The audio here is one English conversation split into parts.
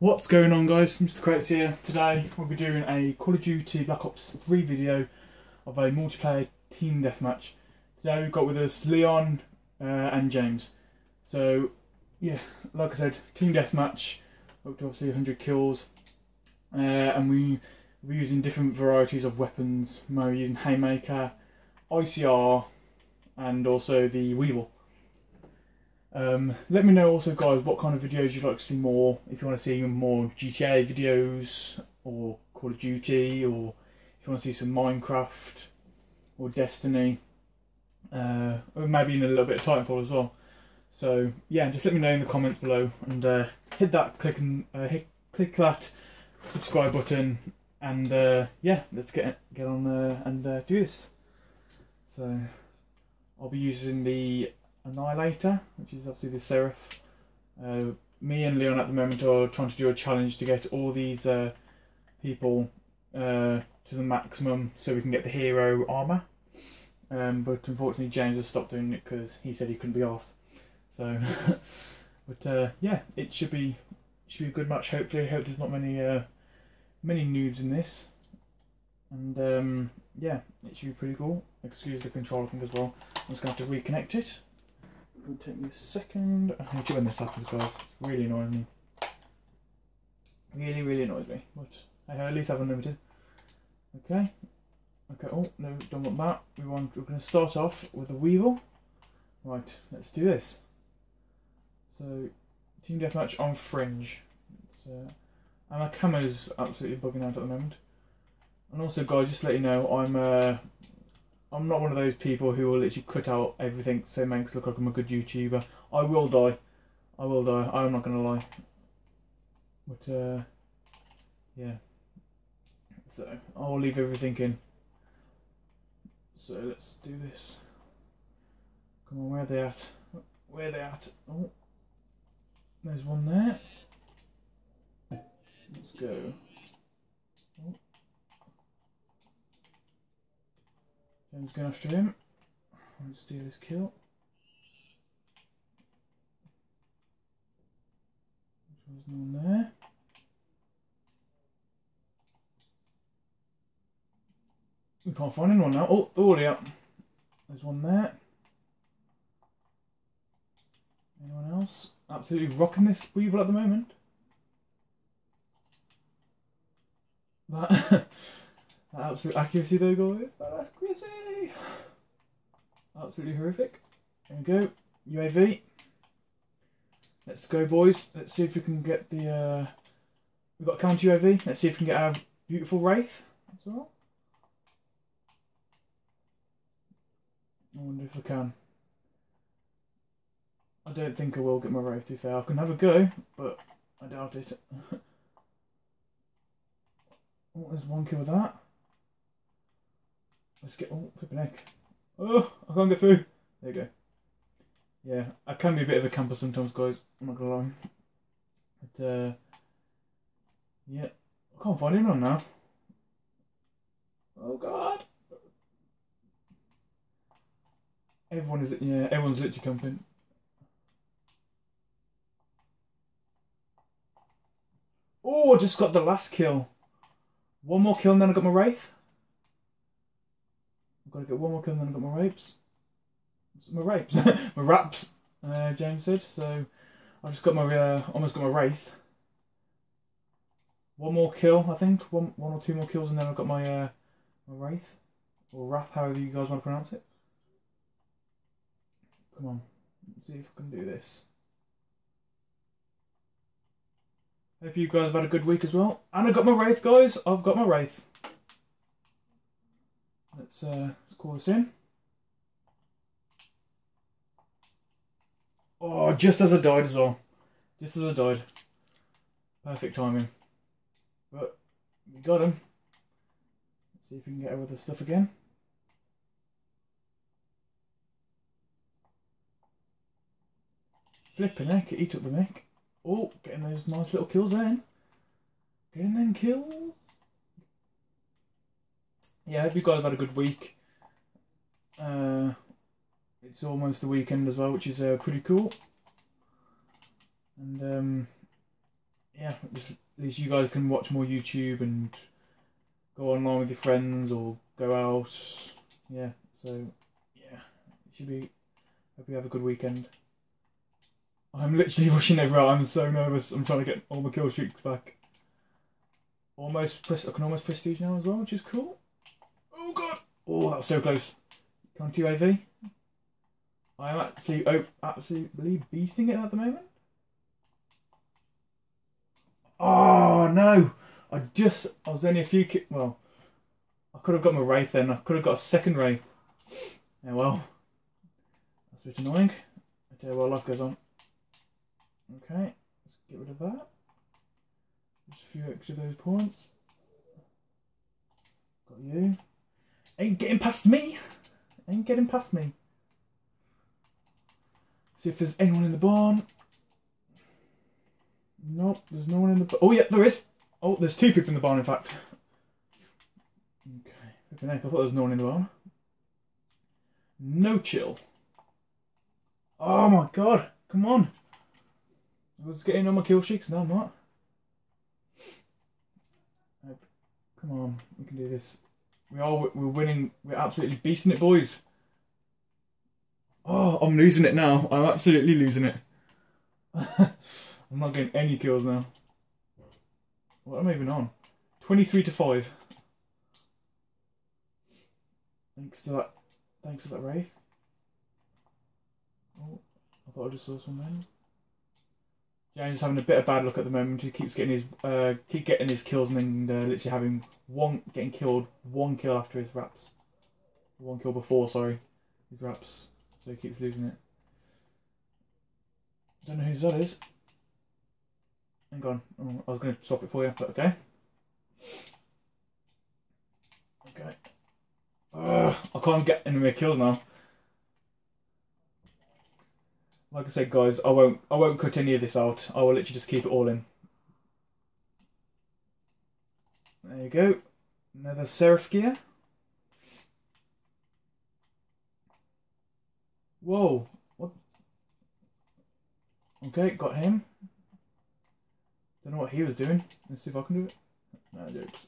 What's going on guys, Mr Crates here. Today we'll be doing a Call of Duty Black Ops 3 video of a multiplayer team deathmatch. Today we've got with us Leon uh, and James. So yeah, like I said, team deathmatch, up to obviously 100 kills. Uh, and we, we're using different varieties of weapons. We're using Haymaker, ICR and also the Weevil. Um, let me know also, guys, what kind of videos you'd like to see more. If you want to see more GTA videos or Call of Duty, or if you want to see some Minecraft or Destiny, uh, or maybe even a little bit of Titanfall as well. So yeah, just let me know in the comments below and uh, hit that click and uh, hit click that subscribe button and uh, yeah, let's get get on uh, and uh, do this. So I'll be using the Annihilator, which is obviously the Seraph. Uh, me and Leon at the moment are trying to do a challenge to get all these uh, people uh, to the maximum so we can get the hero armour. Um, but unfortunately, James has stopped doing it because he said he couldn't be asked. So, but uh, yeah, it should be should be a good match. Hopefully, I hope there's not many uh, many noobs in this. And um, yeah, it should be pretty cool. Excuse the controller thing as well. I'm just going to have to reconnect it. It'll take me a second. I hate when this happens, guys. It's really annoying me. Really, really annoys me. But hey, at least I have unlimited. Okay. Okay. Oh no, don't want that. We want. We're going to start off with a weevil. Right. Let's do this. So, team deathmatch on fringe. Uh, and my camera's absolutely bugging out at the moment. And also, guys, just to let you know, I'm uh, I'm not one of those people who will literally cut out everything so it makes look like I'm a good YouTuber. I will die. I will die. I'm not gonna lie. But uh, yeah. So I'll leave everything in. So let's do this. Come on, where are they at? Where are they at? Oh, there's one there. Let's go. James going after him. I'll steal his kill. No one there. We can't find anyone now. Oh, they're. There's one there. Anyone else? Absolutely rocking this Weevil at the moment. That absolute accuracy though, guys. That accuracy. Absolutely horrific. There we go. UAV. Let's go, boys. Let's see if we can get the. Uh, we've got a counter UAV. Let's see if we can get our beautiful Wraith as well. I wonder if I can. I don't think I will get my Wraith, to be fair. I can have a go, but I doubt it. Oh, there's one kill with that. Let's get. Oh, flipping heck. Oh, I can't get through. There you go. Yeah, I can be a bit of a camper sometimes, guys. I'm not gonna lie. But, uh, yeah, I can't find anyone now. Oh, God. Everyone is, yeah, everyone's literally camping. Oh, I just got the last kill. One more kill and then I got my Wraith. I've got to get one more kill and then I've got my Rapes. My Rapes. my Raps, uh, James said. So I've just got my, uh, almost got my Wraith. One more kill, I think. One, one or two more kills and then I've got my, uh, my Wraith. Or Wrath, however you guys want to pronounce it. Come on. Let's see if I can do this. Hope you guys have had a good week as well. And I got my Wraith, guys. I've got my Wraith. Let's, uh, let's call this in. Oh, just as I died as well. Just as I died. Perfect timing. But we got him. Let's see if we can get over the stuff again. Flipping heck, he took the mic. Oh, getting those nice little kills in. Getting them kills. Yeah, I hope you guys have had a good week. Uh, it's almost the weekend as well, which is uh, pretty cool. And um, yeah, just at least you guys can watch more YouTube and go online with your friends or go out. Yeah, so yeah, it should be. Hope you have a good weekend. I'm literally rushing everywhere. I'm so nervous. I'm trying to get all my kill streaks back. Almost. I can almost prestige now as well, which is cool. Oh! That was so close. Come to AV. I am actually oh, absolutely beasting it at the moment. Oh no! I just I was only a few ki- well. I could have got my wraith then. I could have got a second wraith. Yeah, well, that's a bit annoying. I tell you what, life goes on. Okay, let's get rid of that. Just a few extra those points. Got you. Ain't getting past me. Ain't getting past me. See if there's anyone in the barn. Nope, there's no one in the. Oh yeah, there is. Oh, there's two people in the barn. In fact. Okay, heck, I thought there was no one in the barn. No chill. Oh my god! Come on. I was getting on my kill streaks. No, I'm not. Come on, we can do this. We are. We're winning. We're absolutely beasting it, boys. Oh, I'm losing it now. I'm absolutely losing it. I'm not getting any kills now. What am I even on? 23 to 5. Thanks to that. Thanks to that Wraith. Oh, I thought I just saw someone. James having a bit of bad luck at the moment. He keeps getting his uh, keep getting his kills and then uh, literally having one getting killed, one kill after his wraps, one kill before. Sorry, his wraps. So he keeps losing it. Don't know whose that is. Hang on. Oh, I was going to swap it for you, but okay. Okay. I can't get any more kills now. Like I said, guys, I won't. I won't cut any of this out. I will literally just keep it all in. There you go. Another Seraph gear. Whoa. What? Okay, got him. Don't know what he was doing. Let's see if I can do it. No jokes.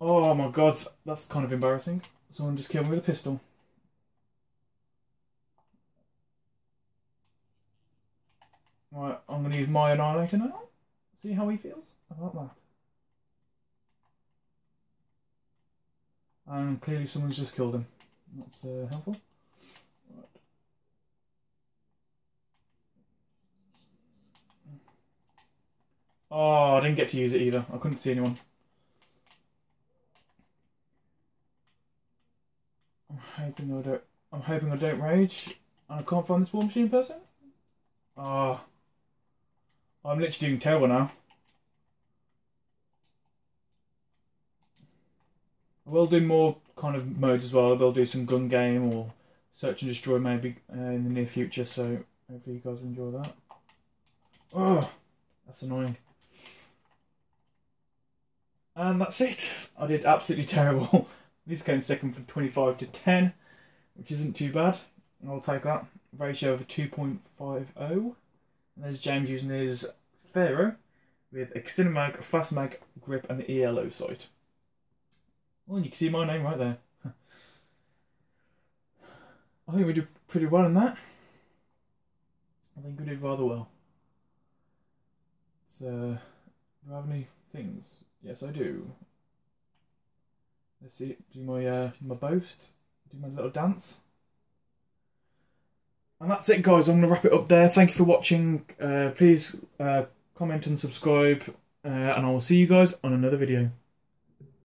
Oh my god, that's kind of embarrassing. Someone just killed me with a pistol. Right, I'm going to use my Annihilator now. See how he feels about that. And clearly someone's just killed him. That's uh, helpful. Right. Oh, I didn't get to use it either. I couldn't see anyone. I'm hoping I don't. I'm hoping I don't rage, and I can't find this war machine person. Ah, I'm literally doing terrible now. I will do more kind of modes as well. I will do some gun game or search and destroy maybe uh, in the near future. So hopefully you guys enjoy that. Oh, that's annoying. And that's it. I did absolutely terrible. This came second from 25 to 10, which isn't too bad. I'll take that. Ratio of 2.50. And there's James using his Pharo with extended mag, fast mag, grip, and the ELO sight. Well, and you can see my name right there. I think we did pretty well in that. I think we did rather well. So, do I have any things? Yes, I do. Let's see. Do my uh, my boast. Do my little dance. And that's it, guys. I'm going to wrap it up there. Thank you for watching. Uh, please uh, comment and subscribe. Uh, and I will see you guys on another video.